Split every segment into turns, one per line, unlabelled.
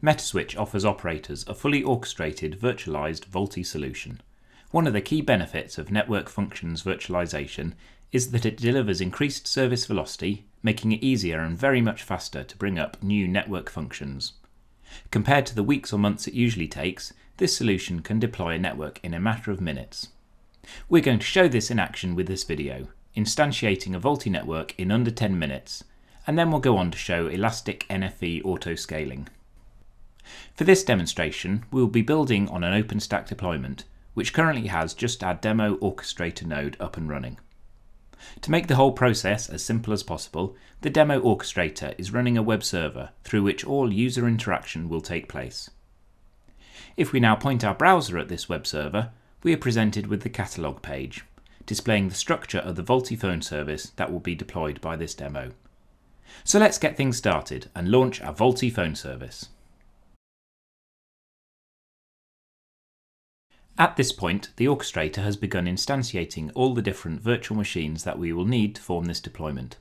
Metaswitch offers operators a fully orchestrated virtualized VoLTE solution. One of the key benefits of network functions virtualization is that it delivers increased service velocity, making it easier and very much faster to bring up new network functions. Compared to the weeks or months it usually takes, this solution can deploy a network in a matter of minutes. We're going to show this in action with this video, instantiating a VoLTE network in under 10 minutes, and then we'll go on to show elastic NFV auto scaling. For this demonstration, we will be building on an OpenStack deployment, which currently has just our demo orchestrator node up and running. To make the whole process as simple as possible, the demo orchestrator is running a web server through which all user interaction will take place. If we now point our browser at this web server, we are presented with the catalog page, displaying the structure of the VoLTE phone service that will be deployed by this demo. So let's get things started and launch our VoLTE phone service. At this point, the orchestrator has begun instantiating all the different virtual machines that we will need to form this deployment.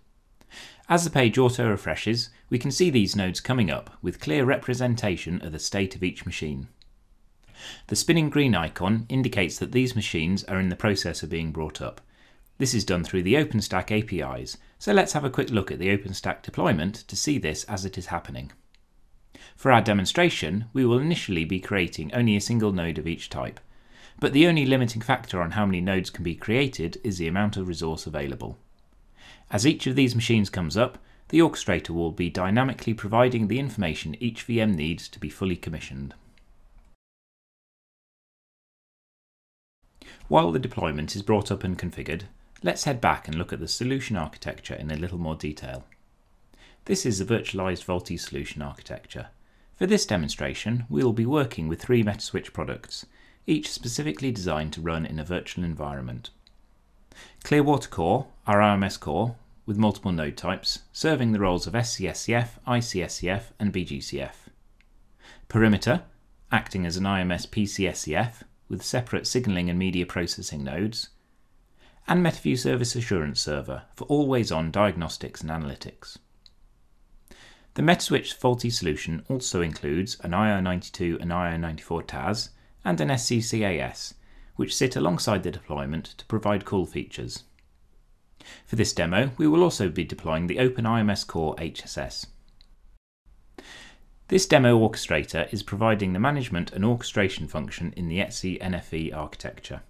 As the page auto refreshes, we can see these nodes coming up with clear representation of the state of each machine. The spinning green icon indicates that these machines are in the process of being brought up. This is done through the OpenStack APIs, so let's have a quick look at the OpenStack deployment to see this as it is happening. For our demonstration, we will initially be creating only a single node of each type, but the only limiting factor on how many nodes can be created is the amount of resource available. As each of these machines comes up, the orchestrator will be dynamically providing the information each VM needs to be fully commissioned. While the deployment is brought up and configured, let's head back and look at the solution architecture in a little more detail. This is the virtualized VoLTE solution architecture. For this demonstration, we will be working with three Metaswitch products, each specifically designed to run in a virtual environment. Clearwater Core, our IMS core, with multiple node types, serving the roles of SCSCF, ICSCF, and BGCF. Perimeter, acting as an IMS PCSCF, with separate signaling and media processing nodes. And MetaView Service Assurance Server for always-on diagnostics and analytics. The Metaswitch VoLTE solution also includes an IR.92 and IR.94 TAS, and an SCCAS, which sit alongside the deployment to provide call features. For this demo, we will also be deploying the OpenIMS Core HSS. This demo orchestrator is providing the management and orchestration function in the ETSI NFV architecture.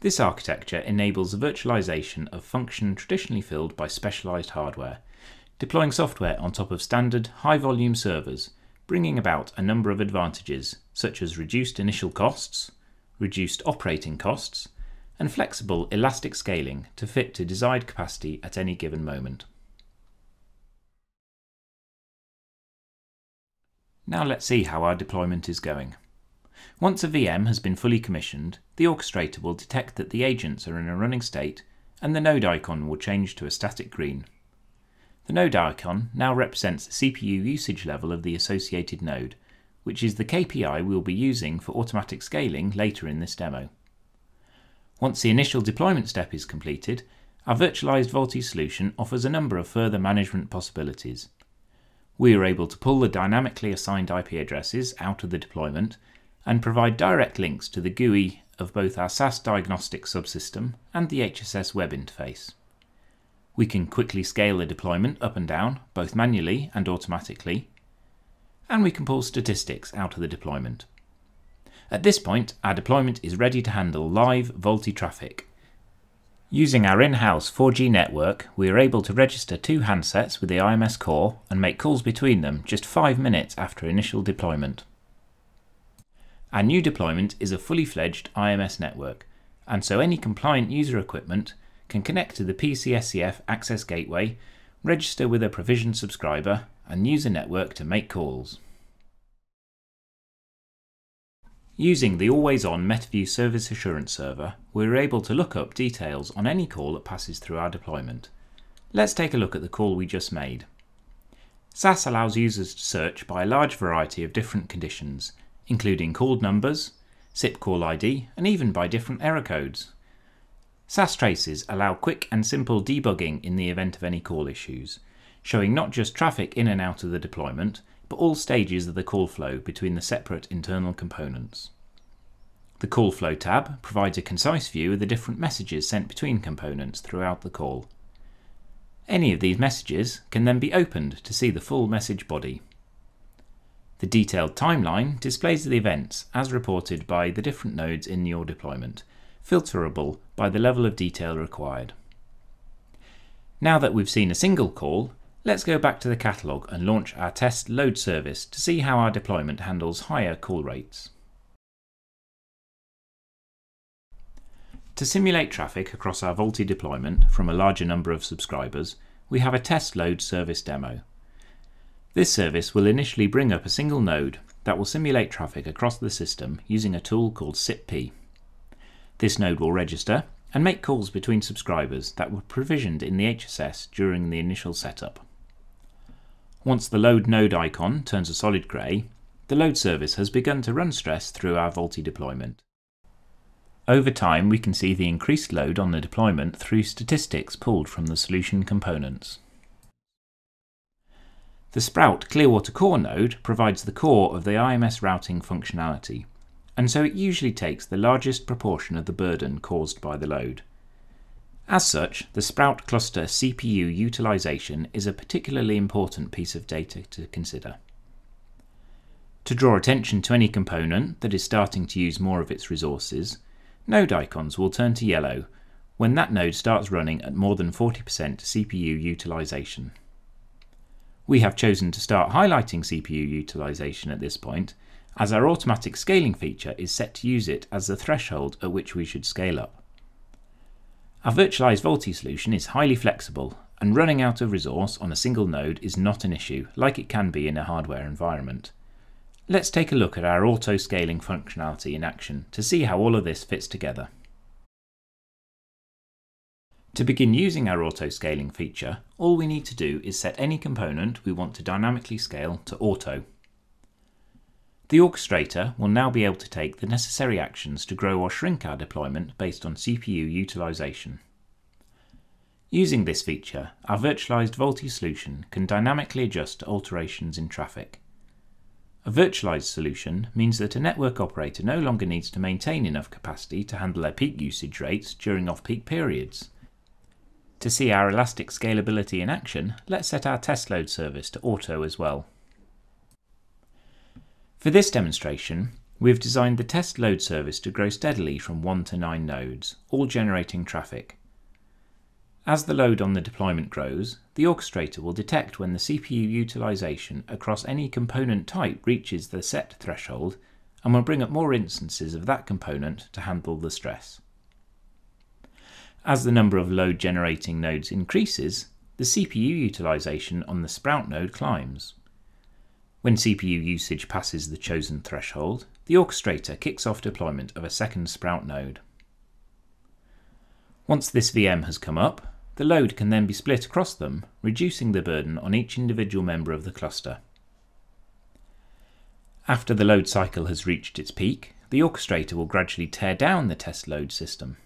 This architecture enables virtualization of function traditionally filled by specialized hardware, deploying software on top of standard high-volume servers bringing about a number of advantages such as reduced initial costs, reduced operating costs, and flexible elastic scaling to fit to desired capacity at any given moment. Now let's see how our deployment is going. Once a VM has been fully commissioned, the orchestrator will detect that the agents are in a running state and the node icon will change to a static green. The node icon now represents the CPU usage level of the associated node, which is the KPI we'll be using for automatic scaling later in this demo. Once the initial deployment step is completed, our virtualized VoLTE solution offers a number of further management possibilities. We are able to pull the dynamically assigned IP addresses out of the deployment and provide direct links to the GUI of both our SAS diagnostic subsystem and the HSS web interface. We can quickly scale the deployment up and down, both manually and automatically. And we can pull statistics out of the deployment. At this point, our deployment is ready to handle live VoLTE traffic. Using our in-house 4G network, we are able to register two handsets with the IMS core and make calls between them just 5 minutes after initial deployment. Our new deployment is a fully fledged IMS network, and so any compliant user equipment can connect to the PCSCF access gateway, register with a provisioned subscriber, and use a network to make calls. Using the always-on MetaView Service Assurance Server, we're able to look up details on any call that passes through our deployment. Let's take a look at the call we just made. SAS allows users to search by a large variety of different conditions, including called numbers, SIP call ID, and even by different error codes. SAS traces allow quick and simple debugging in the event of any call issues, showing not just traffic in and out of the deployment, but all stages of the call flow between the separate internal components. The Call Flow tab provides a concise view of the different messages sent between components throughout the call. Any of these messages can then be opened to see the full message body. The detailed timeline displays the events as reported by the different nodes in your deployment, filterable by the level of detail required. Now that we've seen a single call, let's go back to the catalogue and launch our test load service to see how our deployment handles higher call rates. To simulate traffic across our VoLTE deployment from a larger number of subscribers, we have a test load service demo. This service will initially bring up a single node that will simulate traffic across the system using a tool called SIPp. This node will register and make calls between subscribers that were provisioned in the HSS during the initial setup. Once the load node icon turns a solid grey, the load service has begun to run stress through our VoLTE deployment. Over time, we can see the increased load on the deployment through statistics pulled from the solution components. The Sprout Clearwater Core node provides the core of the IMS routing functionality, and so it usually takes the largest proportion of the burden caused by the load. As such, the Sprout cluster CPU utilization is a particularly important piece of data to consider. To draw attention to any component that is starting to use more of its resources, Node icons will turn to yellow when that node starts running at more than 40% CPU utilization. We have chosen to start highlighting CPU utilization at this point, as our automatic scaling feature is set to use it as the threshold at which we should scale up. Our virtualized VoLTE solution is highly flexible, and running out of resource on a single node is not an issue, like it can be in a hardware environment. Let's take a look at our auto scaling functionality in action to see how all of this fits together. To begin using our auto scaling feature, all we need to do is set any component we want to dynamically scale to auto. The orchestrator will now be able to take the necessary actions to grow or shrink our deployment based on CPU utilization. Using this feature, our virtualized VoLTE solution can dynamically adjust to alterations in traffic. A virtualized solution means that a network operator no longer needs to maintain enough capacity to handle their peak usage rates during off-peak periods. To see our elastic scalability in action, let's set our test load service to auto as well. For this demonstration, we have designed the test load service to grow steadily from 1 to 9 nodes, all generating traffic. As the load on the deployment grows, the orchestrator will detect when the CPU utilization across any component type reaches the set threshold and will bring up more instances of that component to handle the stress. As the number of load generating nodes increases, the CPU utilization on the Sprout node climbs. When CPU usage passes the chosen threshold, the orchestrator kicks off deployment of a second Sprout node. Once this VM has come up, the load can then be split across them, reducing the burden on each individual member of the cluster. After the load cycle has reached its peak, the orchestrator will gradually tear down the test load system.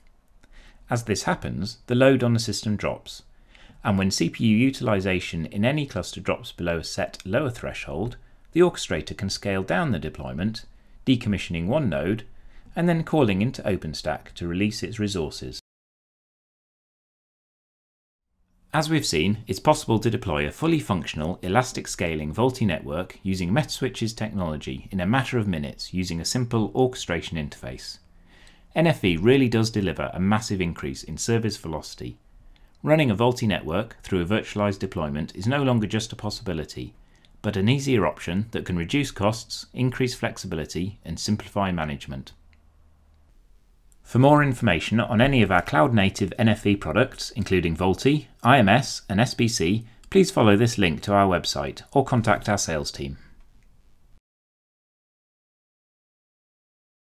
As this happens, the load on the system drops, and when CPU utilization in any cluster drops below a set lower threshold, the orchestrator can scale down the deployment, decommissioning one node, and then calling into OpenStack to release its resources. As we've seen, it's possible to deploy a fully functional elastic scaling VoLTE network using Metaswitch's technology in a matter of minutes using a simple orchestration interface. NFV really does deliver a massive increase in service velocity. Running a VoLTE network through a virtualized deployment is no longer just a possibility, but an easier option that can reduce costs, increase flexibility, and simplify management. For more information on any of our cloud-native NFV products, including VoLTE, IMS and SBC, please follow this link to our website or contact our sales team.